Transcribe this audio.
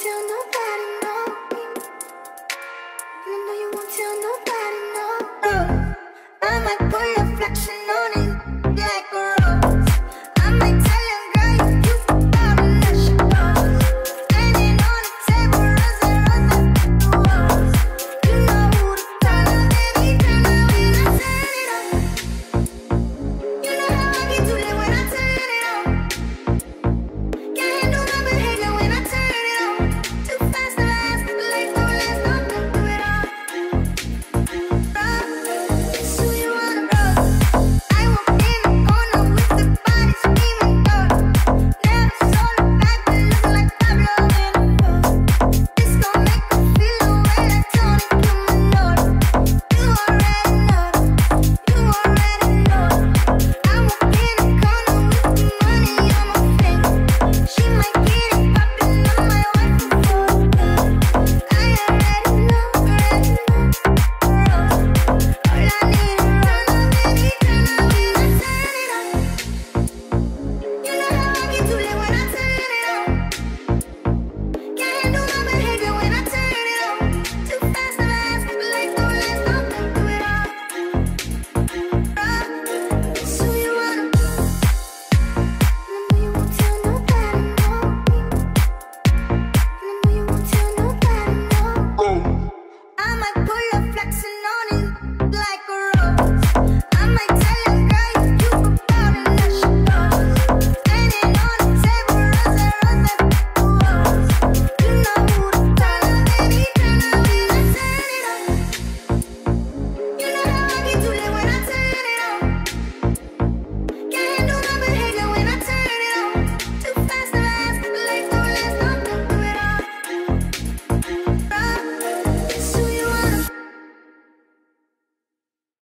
tell nobody.